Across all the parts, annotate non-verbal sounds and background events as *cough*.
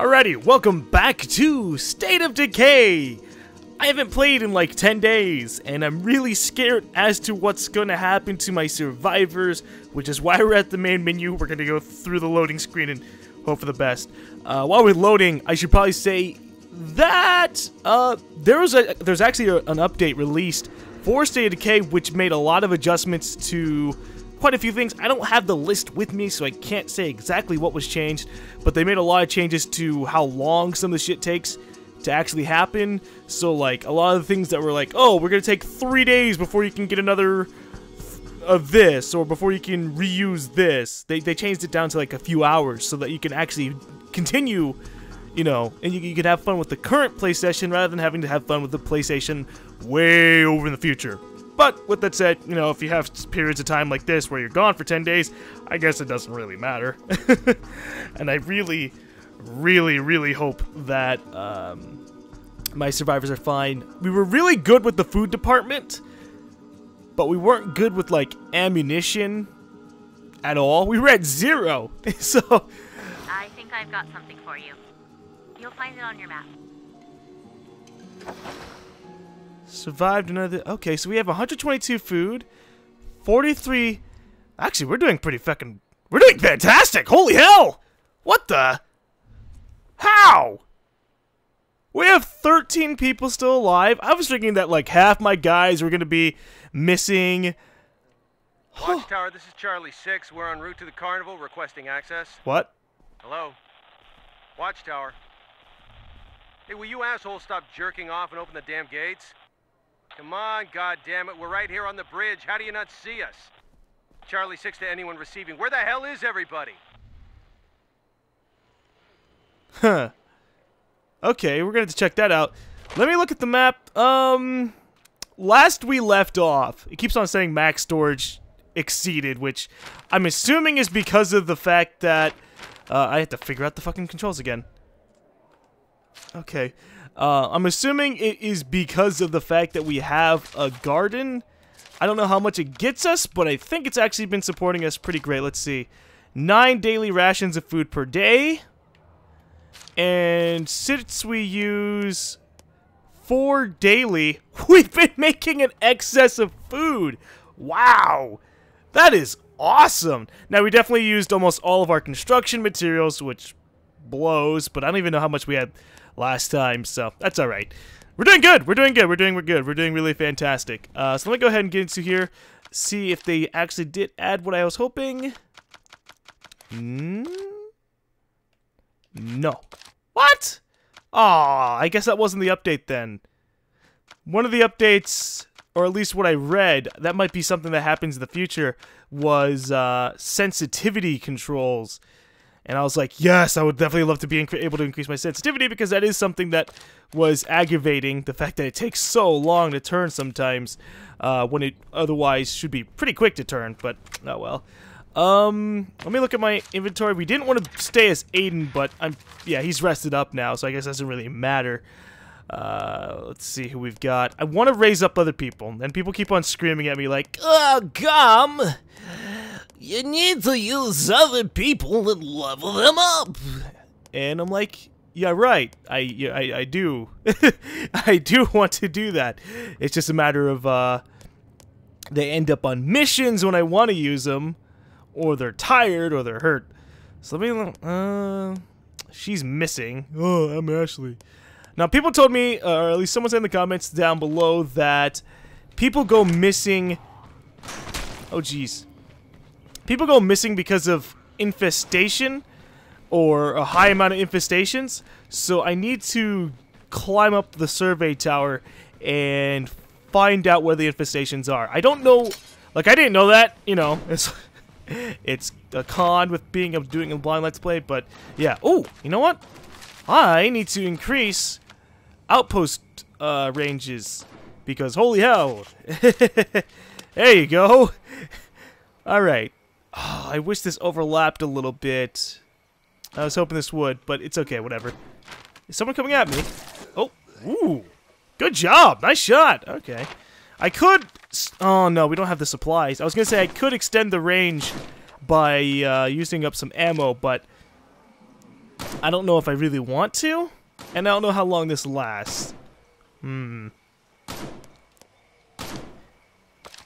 Alrighty, welcome back to State of Decay! I haven't played in like 10 days, and I'm really scared as to what's gonna happen to my survivors, which is why we're at the main menu. We're gonna go through the loading screen and hope for the best. Uh, while we're loading, I should probably say that uh, there was a there's actually a, an update released for State of Decay, which made a lot of adjustments to quite a few things. I don't have the list with me, so I can't say exactly what was changed, but they made a lot of changes to how long some of the shit takes to actually happen. So, like, a lot of the things that were like, oh, we're gonna take three days before you can get another of this, or before you can reuse this, they, they changed it down to like a few hours so that you can actually continue, you know, and you, you can have fun with the current PlayStation rather than having to have fun with the PlayStation way over in the future. But with that said, you know, if you have periods of time like this where you're gone for 10 days, I guess it doesn't really matter. *laughs* and I really, really, really hope that um, my survivors are fine. We were really good with the food department, but we weren't good with, like, ammunition at all. We were at zero. *laughs* so... I think I've got something for you. You'll find it on your map. Survived another... Okay, so we have 122 food. 43... Actually, we're doing pretty fucking... We're doing fantastic! Holy hell! What the... How? We have 13 people still alive. I was thinking that, like, half my guys were gonna be missing... Watchtower, this is Charlie 6. We're en route to the carnival requesting access. What? Hello? Watchtower. Hey, will you assholes stop jerking off and open the damn gates? Come on, goddammit, we're right here on the bridge. How do you not see us? Charlie 6 to anyone receiving. Where the hell is everybody? Huh. Okay, we're gonna have to check that out. Let me look at the map. Um, last we left off, it keeps on saying max storage exceeded, which I'm assuming is because of the fact that uh, I have to figure out the fucking controls again. Okay. Uh, I'm assuming it is because of the fact that we have a garden. I don't know how much it gets us, but I think it's actually been supporting us pretty great. Let's see. Nine daily rations of food per day. And since we use four daily, *laughs* we've been making an excess of food. Wow. That is awesome. Now, we definitely used almost all of our construction materials, which blows, but I don't even know how much we had last time, so that's all right. We're doing good. We're doing good. We're doing we're good. We're doing really fantastic. Uh, so let me go ahead and get into here, see if they actually did add what I was hoping. Mm? No. What? Aw, I guess that wasn't the update then. One of the updates, or at least what I read, that might be something that happens in the future, was uh, sensitivity controls. And I was like, yes, I would definitely love to be able to increase my sensitivity because that is something that was aggravating. The fact that it takes so long to turn sometimes uh, when it otherwise should be pretty quick to turn, but oh well. Um, let me look at my inventory. We didn't want to stay as Aiden, but I'm, yeah, he's rested up now, so I guess doesn't really matter. Uh, let's see who we've got. I want to raise up other people, and people keep on screaming at me like, Oh, Gum! You need to use other people and level them up! And I'm like, yeah, right. I, yeah, I, I do. *laughs* I do *laughs* want to do that. It's just a matter of, uh, they end up on missions when I want to use them, or they're tired, or they're hurt. So let me, uh, she's missing. Oh, I'm Ashley. Now, people told me, uh, or at least someone said in the comments down below, that people go missing. Oh, jeez. People go missing because of infestation or a high amount of infestations. So I need to climb up the survey tower and find out where the infestations are. I don't know. Like, I didn't know that. You know, *laughs* it's it's a con with being of doing a blind let's play. But yeah. Oh, you know what? I need to increase outpost uh, ranges because holy hell. *laughs* there you go. *laughs* All right. Oh, I wish this overlapped a little bit. I was hoping this would, but it's okay, whatever. Is someone coming at me? Oh, ooh. Good job. Nice shot. Okay. I could... Oh, no, we don't have the supplies. I was going to say I could extend the range by uh, using up some ammo, but I don't know if I really want to, and I don't know how long this lasts. Hmm.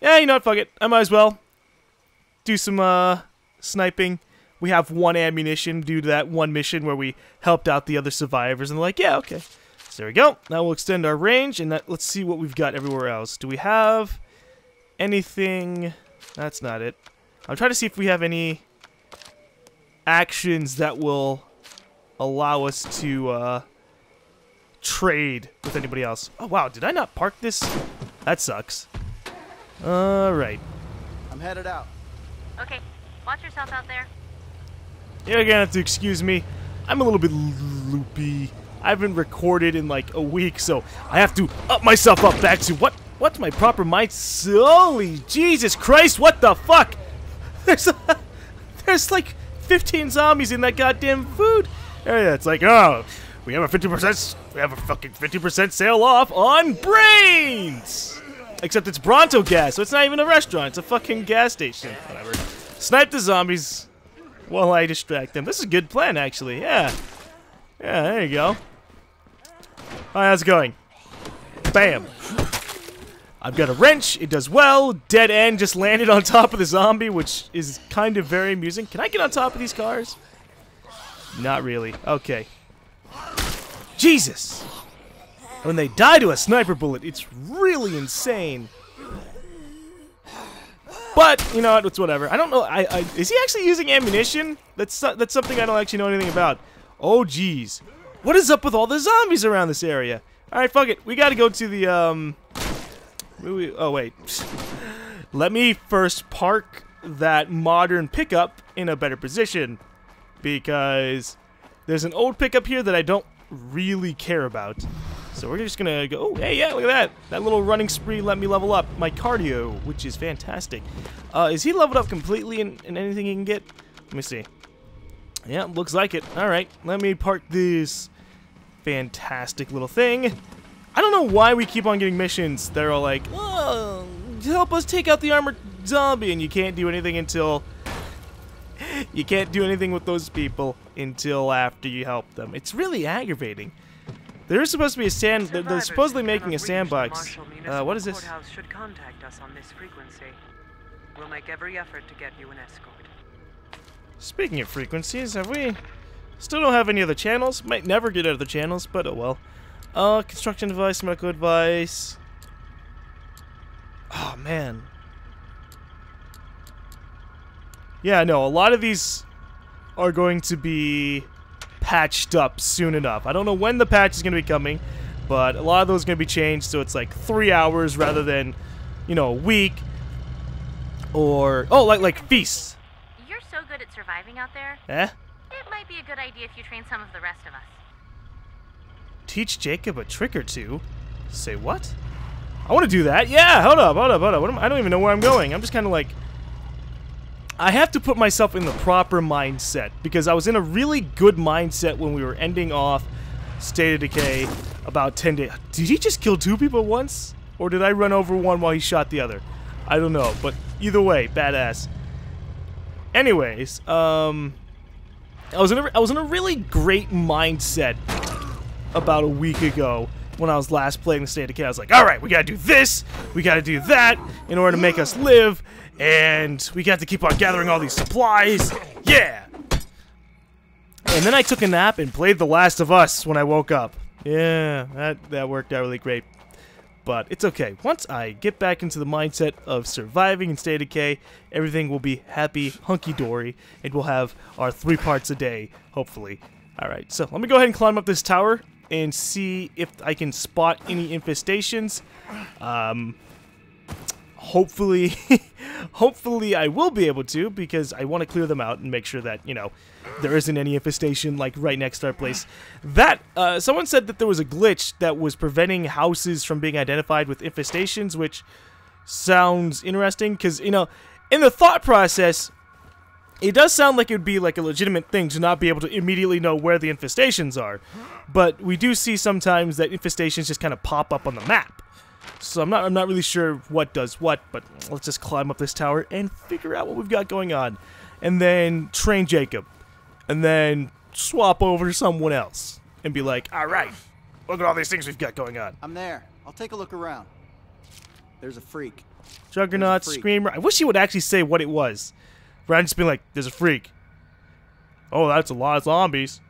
Yeah, you know what? Fuck it. I might as well do some uh, sniping. We have one ammunition due to that one mission where we helped out the other survivors, and they're like, yeah, okay. So there we go. Now we'll extend our range, and that, let's see what we've got everywhere else. Do we have anything? That's not it. I'm trying to see if we have any actions that will allow us to uh, trade with anybody else. Oh, wow. Did I not park this? That sucks. Alright. I'm headed out. Okay, watch yourself out there. You're gonna have to excuse me. I'm a little bit loopy. I haven't recorded in like a week, so I have to up myself up back to what? What's my proper mind? Holy Jesus Christ! What the fuck? *laughs* There's a, there's like 15 zombies in that goddamn food area. It's like, oh, we have a 50%. We have a fucking 50% sale off on brains. Except it's Bronto gas, so it's not even a restaurant. It's a fucking gas station. Whatever. Snipe the zombies while I distract them. This is a good plan, actually. Yeah. Yeah, there you go. Alright, how's it going? Bam. I've got a wrench. It does well. Dead end just landed on top of the zombie, which is kind of very amusing. Can I get on top of these cars? Not really. Okay. Jesus! When they die to a sniper bullet, it's really insane. But you know what? It's whatever. I don't know. I, I is he actually using ammunition? That's that's something I don't actually know anything about. Oh jeez, what is up with all the zombies around this area? All right, fuck it. We got to go to the um. Oh wait. *laughs* Let me first park that modern pickup in a better position because there's an old pickup here that I don't really care about. So we're just gonna go, oh, hey, yeah, look at that. That little running spree let me level up my cardio, which is fantastic. Uh, is he leveled up completely in, in anything he can get? Let me see. Yeah, looks like it. All right, let me park this fantastic little thing. I don't know why we keep on getting missions that are all like, oh, help us take out the armored zombie, and you can't do anything until... *laughs* You can't do anything with those people until after you help them. It's really aggravating. There's supposed to be a sand. They're, they're supposedly making a sandbox. Uh, what is this? Should contact us on this frequency. We'll make every effort to get you an escort. Speaking of frequencies, have we? Still don't have any other channels. Might never get other channels, but oh well. Uh, construction advice, medical advice. Oh man. Yeah, no. A lot of these are going to be patched up soon enough. I don't know when the patch is going to be coming, but a lot of those are going to be changed, so it's like three hours rather than, you know, a week. Or, oh, like, like feasts. You're so good at surviving out there, Eh? it might be a good idea if you train some of the rest of us. Teach Jacob a trick or two? Say what? I want to do that. Yeah, hold up, hold up, hold up. What am, I don't even know where I'm going. I'm just kind of like... I have to put myself in the proper mindset because I was in a really good mindset when we were ending off State of Decay about 10 days. Did he just kill two people once? Or did I run over one while he shot the other? I don't know, but either way, badass. Anyways, um... I was in a, I was in a really great mindset about a week ago when I was last playing the State of Decay. I was like, all right, we gotta do this, we gotta do that in order to make us live, and we got to keep on gathering all these supplies. Yeah! And then I took a nap and played The Last of Us when I woke up. Yeah, that, that worked out really great. But it's okay. Once I get back into the mindset of surviving in State of Decay, everything will be happy, hunky-dory, and we'll have our three parts a day, hopefully. Alright, so let me go ahead and climb up this tower and see if I can spot any infestations. Um, hopefully, *laughs* hopefully I will be able to because I want to clear them out and make sure that, you know, there isn't any infestation like right next to our place. That, uh, someone said that there was a glitch that was preventing houses from being identified with infestations, which sounds interesting because, you know, in the thought process, it does sound like it would be like a legitimate thing to not be able to immediately know where the infestations are. But we do see sometimes that infestations just kind of pop up on the map. So I'm not I'm not really sure what does what, but let's just climb up this tower and figure out what we've got going on. And then train Jacob. And then swap over to someone else and be like, all right, look at all these things we've got going on. I'm there. I'll take a look around. There's a freak. Juggernaut, freak. Screamer. I wish he would actually say what it was. Rather just being like, there's a freak. Oh, that's a lot of zombies.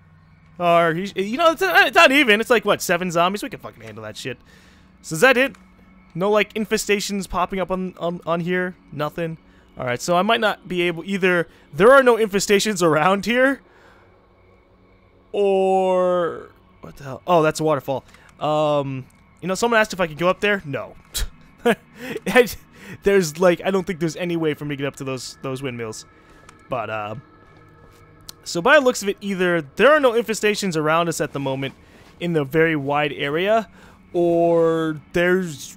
Or, he, you know, it's not, it's not even. It's like, what, seven zombies? We can fucking handle that shit. So is that it? No, like, infestations popping up on, on, on here? Nothing? Alright, so I might not be able... Either there are no infestations around here, or... What the hell? Oh, that's a waterfall. Um, you know, someone asked if I could go up there. No. *laughs* there's like I don't think there's any way for me to get up to those those windmills. But uh so by the looks of it either there are no infestations around us at the moment in the very wide area or there's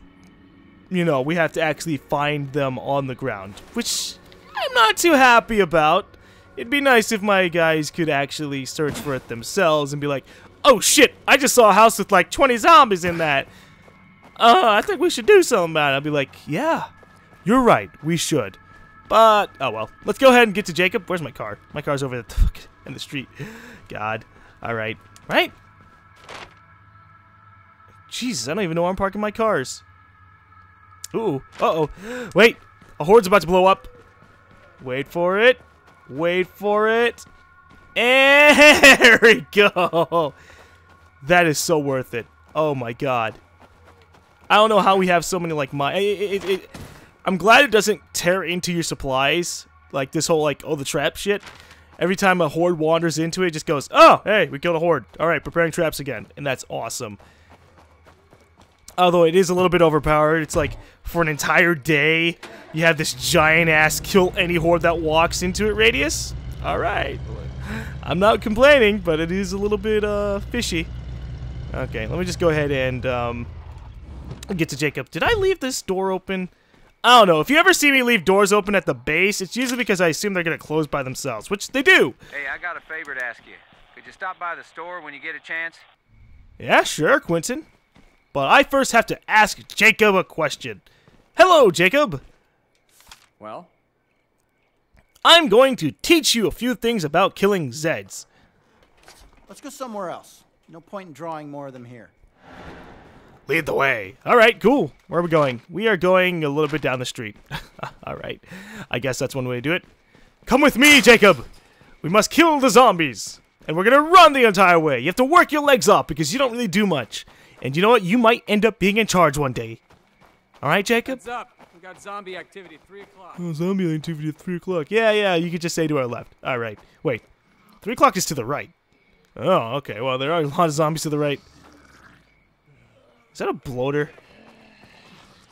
you know, we have to actually find them on the ground, which I'm not too happy about. It'd be nice if my guys could actually search for it themselves and be like, "Oh shit, I just saw a house with like 20 zombies in that." uh, I think we should do something about it. I'll be like, yeah, you're right, we should. But, oh well. Let's go ahead and get to Jacob. Where's my car? My car's over the *laughs* in the street. God. Alright. Right? Jesus, I don't even know where I'm parking my cars. Ooh. Uh-oh. Wait. A horde's about to blow up. Wait for it. Wait for it. There *laughs* we go. That is so worth it. Oh my god. I don't know how we have so many like my. It, it, it, I'm glad it doesn't tear into your supplies like this whole like oh the trap shit. Every time a horde wanders into it, it just goes oh hey we killed a horde. All right, preparing traps again, and that's awesome. Although it is a little bit overpowered, it's like for an entire day you have this giant ass kill any horde that walks into it radius. All right, I'm not complaining, but it is a little bit uh fishy. Okay, let me just go ahead and um, get to Jacob. Did I leave this door open? I don't know. If you ever see me leave doors open at the base, it's usually because I assume they're going to close by themselves, which they do. Hey, I got a favor to ask you. Could you stop by the store when you get a chance? Yeah, sure, Quentin. But I first have to ask Jacob a question. Hello, Jacob. Well, I'm going to teach you a few things about killing Zeds. Let's go somewhere else. No point in drawing more of them here. Lead the way. All right, cool. Where are we going? We are going a little bit down the street. *laughs* All right. I guess that's one way to do it. Come with me, Jacob. We must kill the zombies. And we're going to run the entire way. You have to work your legs off because you don't really do much. And you know what? You might end up being in charge one day. All right, Jacob? heads up. We got zombie activity at 3 o'clock. Oh, zombie activity at 3 o'clock. Yeah, yeah, you could just say to our left. All right. Wait. 3 o'clock is to the right. Oh, okay. Well, there are a lot of zombies to the right. Is that a bloater?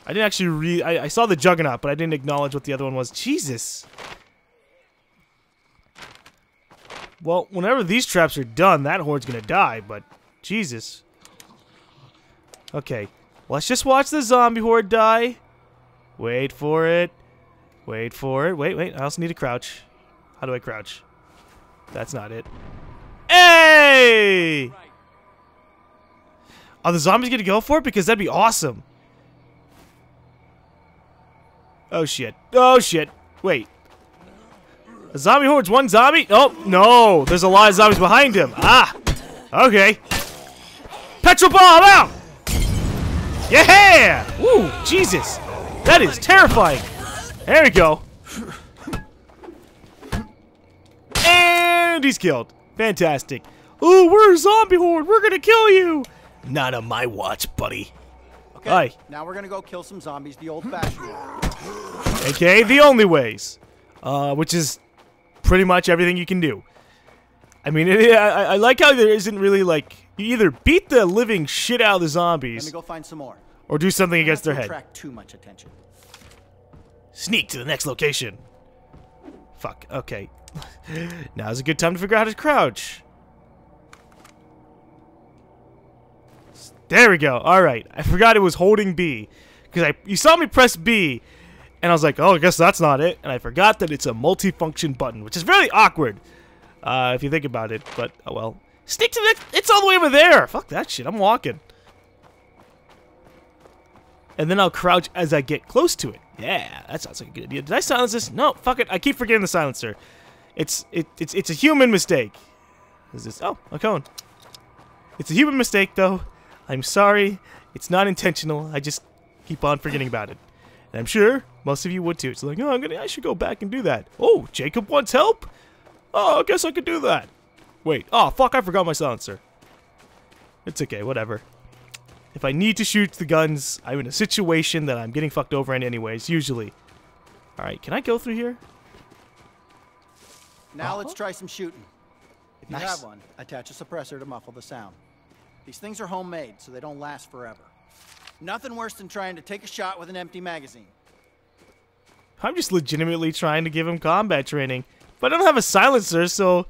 I didn't actually read. I, I saw the juggernaut, but I didn't acknowledge what the other one was. Jesus. Well, whenever these traps are done, that horde's gonna die, but Jesus. Okay, let's just watch the zombie horde die. Wait for it. Wait for it. Wait, wait. I also need to crouch. How do I crouch? That's not it. Hey! Are the zombies gonna go for it? Because that'd be awesome. Oh shit. Oh shit. Wait. A zombie horde's one zombie? Oh, no. There's a lot of zombies behind him. Ah. Okay. Petrol bomb out! Yeah! Woo, Jesus. That is terrifying. There we go. And he's killed. Fantastic. Ooh, we're a zombie horde. We're gonna kill you. Not on my watch, buddy. Okay. Aye. Now we're gonna go kill some zombies the old-fashioned way. aka the only ways, uh, which is pretty much everything you can do. I mean, *laughs* it, I, I like how there isn't really like you either beat the living shit out of the Let zombies me go find some more. or do something against their head. Attract too much attention. Sneak to the next location. Fuck. Okay. *laughs* Now's a good time to figure out how to crouch. There we go. All right. I forgot it was holding B because I you saw me press B, and I was like, oh, I guess that's not it. And I forgot that it's a multifunction button, which is very awkward uh, if you think about it. But oh well. Stick to the. It's all the way over there. Fuck that shit. I'm walking. And then I'll crouch as I get close to it. Yeah, that sounds like a good idea. Did I silence this? No, fuck it. I keep forgetting the silencer. It's it, it's it's a human mistake. Is this? Oh, a cone. It's a human mistake, though. I'm sorry. It's not intentional. I just keep on forgetting about it. And I'm sure most of you would too. It's like, oh, I'm gonna, I should go back and do that. Oh, Jacob wants help? Oh, I guess I could do that. Wait. Oh, fuck, I forgot my silencer. It's okay, whatever. If I need to shoot the guns, I'm in a situation that I'm getting fucked over in anyways, usually. Alright, can I go through here? Now let's try some shooting. If you Uh-huh. Nice. have one, attach a suppressor to muffle the sound. These things are homemade, so they don't last forever. Nothing worse than trying to take a shot with an empty magazine. I'm just legitimately trying to give him combat training. But I don't have a silencer, so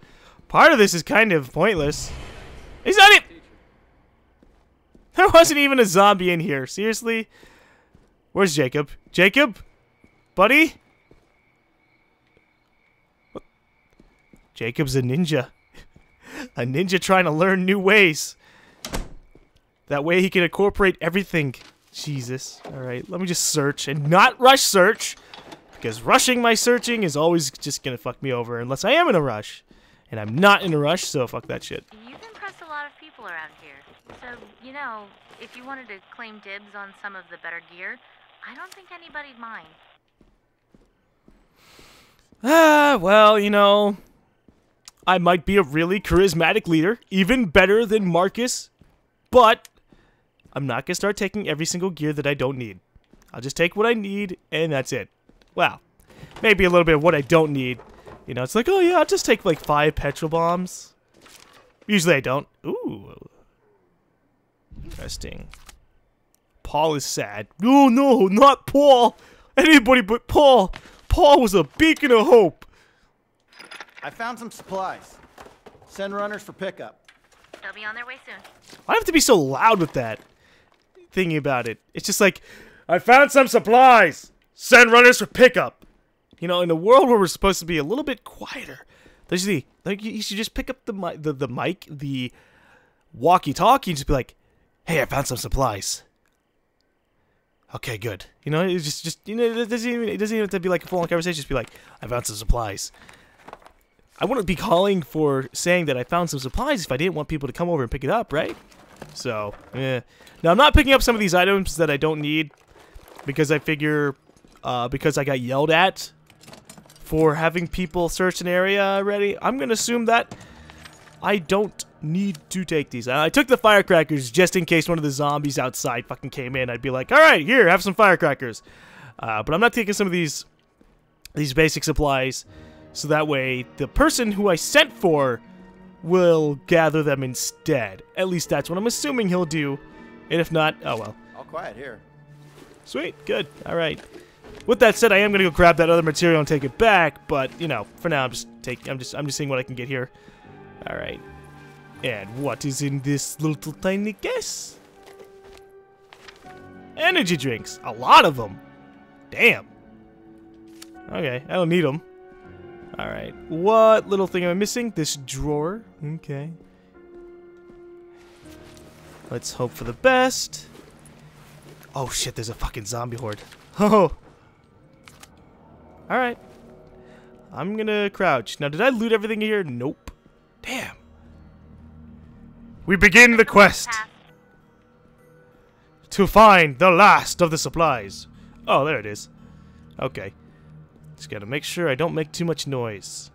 part of this is kind of pointless. He's not it! There wasn't even a zombie in here. Seriously? Where's Jacob? Jacob? Buddy? What? Jacob's a ninja. *laughs* a ninja trying to learn new ways. That way he can incorporate everything. Jesus. Alright, let me just search and not rush search. Because rushing my searching is always just gonna fuck me over unless I am in a rush. And I'm not in a rush, so fuck that shit. You've impressed a lot of people around here. So, you know, if you wanted to claim dibs on some of the better gear, I don't think anybody'd mind. Ah, well, you know, I might be a really charismatic leader, even better than Marcus, but I'm not gonna start taking every single gear that I don't need. I'll just take what I need, and that's it. Well, maybe a little bit of what I don't need. You know, it's like, oh yeah, I'll just take like five petrol bombs. Usually I don't. Ooh. Interesting. Paul is sad. No, no, not Paul. Anybody but Paul. Paul was a beacon of hope. I found some supplies. Send runners for pickup. They'll be on their way soon. I have to be so loud with that. Thinking about it. It's just like, I found some supplies. Send runners for pickup. You know, in a world where we're supposed to be a little bit quieter, there's the like you you should just pick up the mi- the, the mic, the walkie-talkie, and just be like, "Hey, I found some supplies." Okay, good. You know, it's just just you know, it doesn't even it doesn't even have to be like a full-on conversation. Just be like, "I found some supplies." I wouldn't be calling for saying that I found some supplies if I didn't want people to come over and pick it up, right? So, eh. Now, I'm not picking up some of these items that I don't need because I figure, uh, because I got yelled at for having people search an area already, I'm going to assume that I don't need to take these. I took the firecrackers just in case one of the zombies outside fucking came in. I'd be like, all right, here, have some firecrackers. Uh, but I'm not taking some of these these basic supplies so that way the person who I sent for will gather them instead. At least that's what I'm assuming he'll do. And if not, oh well. All quiet here. Sweet, good, all right. With that said, I am gonna go grab that other material and take it back, but you know, for now, I'm just taking, I'm just, I'm just seeing what I can get here. All right. And what is in this little tiny case? Energy drinks, a lot of them. Damn. Okay, I don't need them. All right, what little thing am I missing? This drawer. Okay. Let's hope for the best. Oh shit, there's a fucking zombie horde. *laughs* Oh. Alright. I'm gonna crouch. Now, did I loot everything here? Nope. Damn. We begin the quest to find the last of the supplies. Oh, there it is. Okay. Just gotta make sure I don't make too much noise.